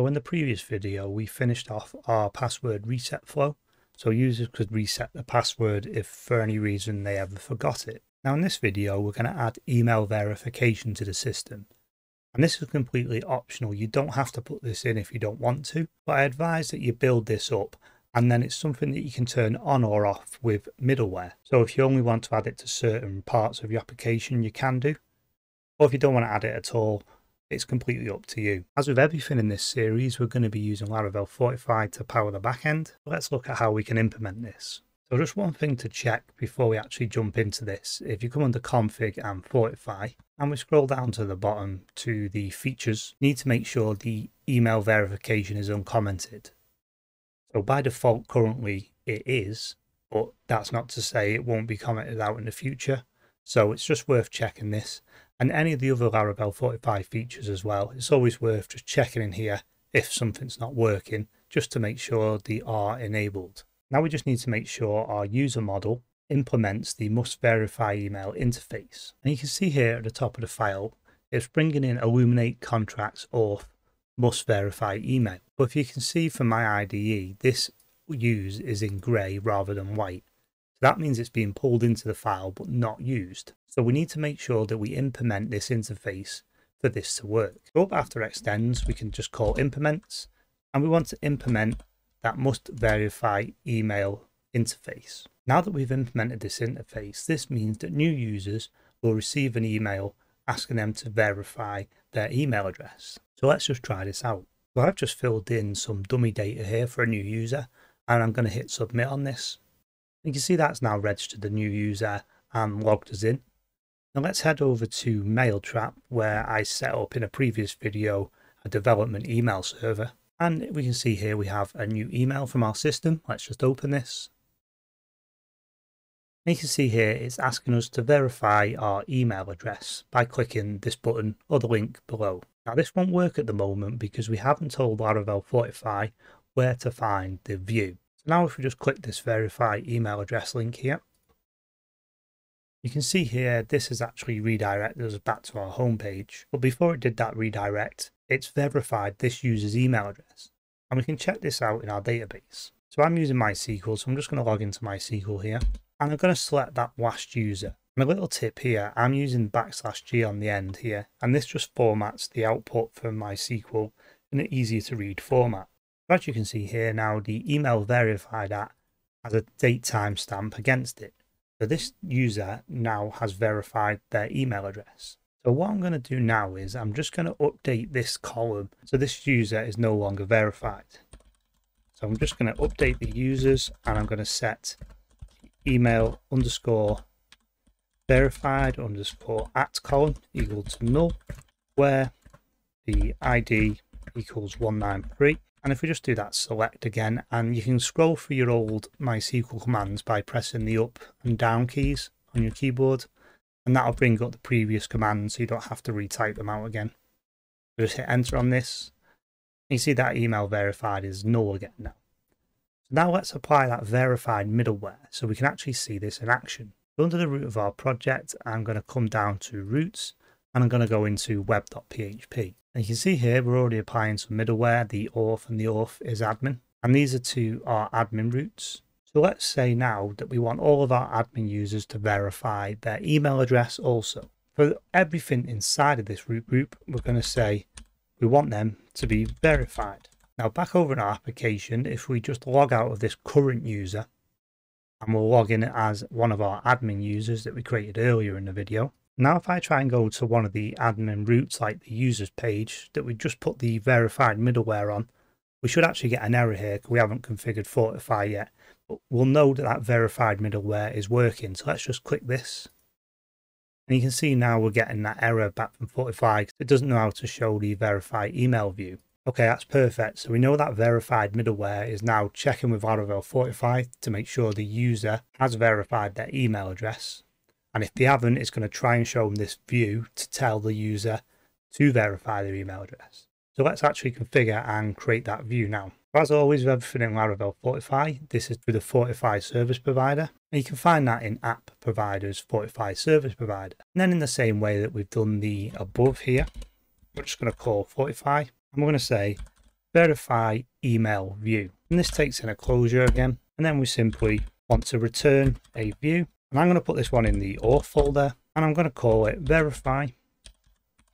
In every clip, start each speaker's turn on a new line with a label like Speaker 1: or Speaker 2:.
Speaker 1: So in the previous video, we finished off our password reset flow. So users could reset the password if for any reason they ever forgot it. Now in this video, we're going to add email verification to the system. And this is completely optional. You don't have to put this in if you don't want to, but I advise that you build this up and then it's something that you can turn on or off with middleware. So if you only want to add it to certain parts of your application, you can do. Or if you don't want to add it at all, it's completely up to you. As with everything in this series, we're going to be using Laravel Fortify to power the backend. Let's look at how we can implement this. So just one thing to check before we actually jump into this. If you come under config and fortify and we scroll down to the bottom to the features, need to make sure the email verification is uncommented. So by default currently it is, but that's not to say it won't be commented out in the future. So it's just worth checking this and any of the other Laravel Fortify features as well. It's always worth just checking in here if something's not working just to make sure they are enabled. Now we just need to make sure our user model implements the must verify email interface. And you can see here at the top of the file, it's bringing in Illuminate contracts auth must verify email. But if you can see from my IDE, this use is in grey rather than white. That means it's being pulled into the file but not used. So we need to make sure that we implement this interface for this to work. So up after extends, we can just call implements and we want to implement that must verify email interface. Now that we've implemented this interface, this means that new users will receive an email asking them to verify their email address. So let's just try this out. So I've just filled in some dummy data here for a new user and I'm going to hit submit on this. You can see that's now registered the new user and logged us in. Now let's head over to MailTrap where I set up in a previous video a development email server. And we can see here we have a new email from our system. Let's just open this. And you can see here it's asking us to verify our email address by clicking this button or the link below. Now this won't work at the moment because we haven't told Laravel Fortify where to find the view. So now if we just click this verify email address link here, you can see here this has actually redirected us back to our homepage. But before it did that redirect, it's verified this user's email address. And we can check this out in our database. So I'm using MySQL, so I'm just going to log into MySQL here. And I'm going to select that last user. And a little tip here, I'm using backslash g on the end here. And this just formats the output from MySQL in an easier to read format. As you can see here now, the email verified at has a date time stamp against it. So this user now has verified their email address. So what I'm going to do now is I'm just going to update this column. So this user is no longer verified. So I'm just going to update the users and I'm going to set email underscore verified underscore at column equal to null where the ID equals 193 and if we just do that select again, and you can scroll through your old MySQL commands by pressing the up and down keys on your keyboard, and that'll bring up the previous commands so you don't have to retype them out again. Just hit enter on this. You see that email verified is null again now. So now let's apply that verified middleware so we can actually see this in action. Under the root of our project, I'm going to come down to routes and I'm going to go into web.php. And you can see here we're already applying some middleware, the auth and the auth is admin. And these are two our admin routes. So let's say now that we want all of our admin users to verify their email address also. For everything inside of this route group, we're going to say we want them to be verified. Now back over in our application, if we just log out of this current user and we'll log in as one of our admin users that we created earlier in the video, now if I try and go to one of the admin routes like the users page that we just put the verified middleware on, we should actually get an error here because we haven't configured Fortify yet. But we'll know that that verified middleware is working. So let's just click this. And you can see now we're getting that error back from Fortify because it doesn't know how to show the verify email view. Okay, that's perfect. So we know that verified middleware is now checking with Laravel Fortify to make sure the user has verified their email address. And if they haven't, it's going to try and show them this view to tell the user to verify their email address. So let's actually configure and create that view now. As always with everything in Laravel Fortify, this is through the Fortify service provider. And you can find that in app providers, Fortify service provider. And then in the same way that we've done the above here, we're just going to call Fortify. And we're going to say verify email view. And this takes in a closure again. And then we simply want to return a view. And I'm going to put this one in the auth folder and I'm going to call it verify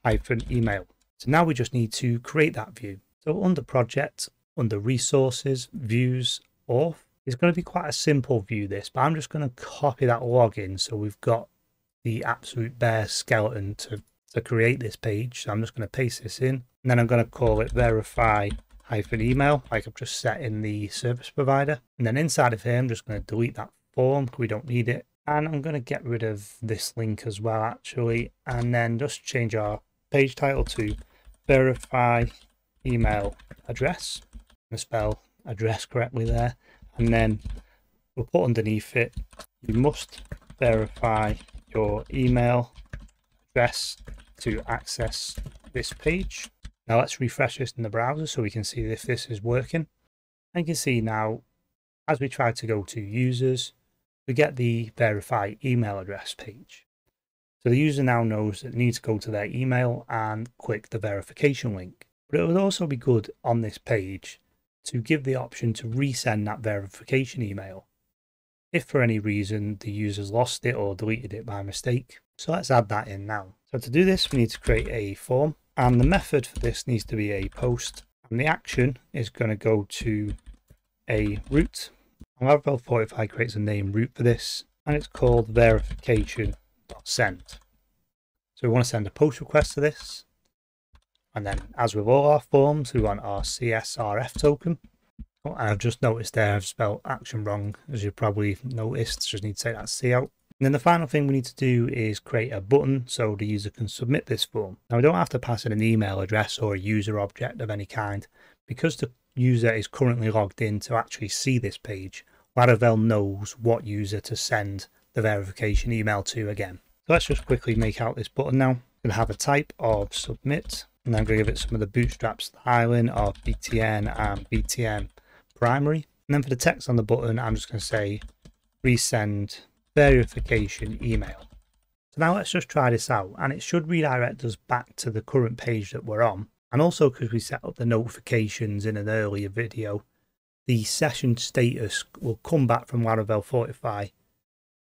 Speaker 1: hyphen email. So now we just need to create that view. So under project, under resources, views, auth, it's going to be quite a simple view this, but I'm just going to copy that login so we've got the absolute bare skeleton to, to create this page. So I'm just going to paste this in and then I'm going to call it verify hyphen email like I've just set in the service provider. And then inside of here, I'm just going to delete that form because we don't need it. And I'm going to get rid of this link as well, actually, and then just change our page title to verify email address. I'm spell address correctly there. And then we'll put underneath it, you must verify your email address to access this page. Now let's refresh this in the browser so we can see if this is working. And you can see now, as we try to go to users, we get the verify email address page. So the user now knows that they need to go to their email and click the verification link. But it would also be good on this page to give the option to resend that verification email if for any reason the user's lost it or deleted it by mistake. So let's add that in now. So to do this, we need to create a form and the method for this needs to be a post and the action is going to go to a route. Laravel Fortify creates a name route for this and it's called verification.send. So we want to send a post request to this and then as with all our forms, we want our CSRF token. Oh, I've just noticed there I've spelled action wrong, as you probably noticed. Just need to take that C out. And then the final thing we need to do is create a button so the user can submit this form. Now we don't have to pass in an email address or a user object of any kind. Because the user is currently logged in to actually see this page, Laravel knows what user to send the verification email to again. So let's just quickly make out this button now. I'm going to have a type of submit and I'm going to give it some of the bootstrap styling of BTN and BTN primary. And then for the text on the button, I'm just going to say resend verification email. So now let's just try this out and it should redirect us back to the current page that we're on. And also because we set up the notifications in an earlier video, the session status will come back from Laravel Fortify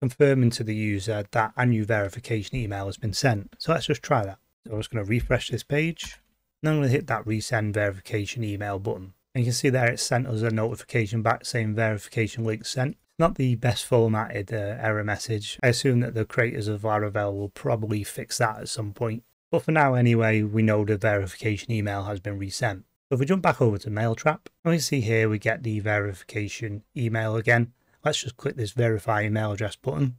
Speaker 1: confirming to the user that a new verification email has been sent. So let's just try that. So I'm just going to refresh this page. And I'm going to hit that resend verification email button. And you can see there it sent us a notification back saying verification link sent. Not the best formatted uh, error message. I assume that the creators of Laravel will probably fix that at some point. But for now anyway, we know the verification email has been resent. So if we jump back over to Mailtrap, we see here we get the verification email again. Let's just click this verify email address button.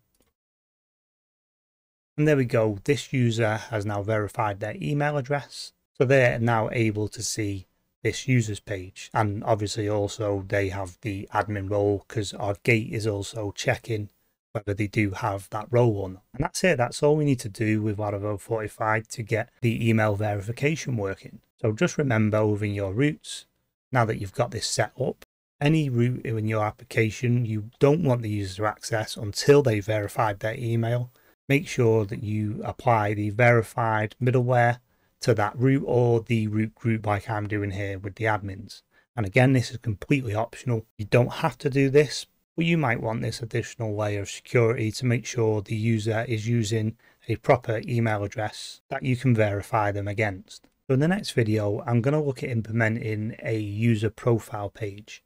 Speaker 1: And there we go. This user has now verified their email address. So they're now able to see this users page. And obviously also they have the admin role because our gate is also checking whether they do have that role or not. And that's it. That's all we need to do with Laravel Fortify to get the email verification working. So just remember within your routes, now that you've got this set up, any route in your application, you don't want the user to access until they verified their email make sure that you apply the verified middleware to that route or the route group like I'm doing here with the admins. And again, this is completely optional. You don't have to do this, but you might want this additional layer of security to make sure the user is using a proper email address that you can verify them against. So in the next video, I'm going to look at implementing a user profile page.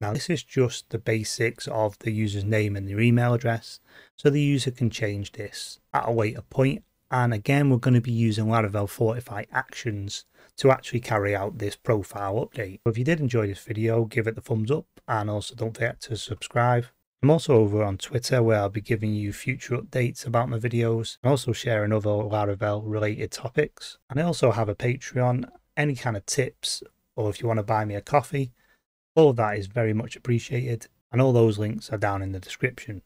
Speaker 1: Now this is just the basics of the user's name and their email address, so the user can change this at a later point. And again, we're going to be using Laravel Fortify actions to actually carry out this profile update. If you did enjoy this video, give it the thumbs up and also don't forget to subscribe. I'm also over on Twitter where I'll be giving you future updates about my videos and also sharing other Laravel related topics. And I also have a Patreon, any kind of tips or if you want to buy me a coffee, all of that is very much appreciated, and all those links are down in the description.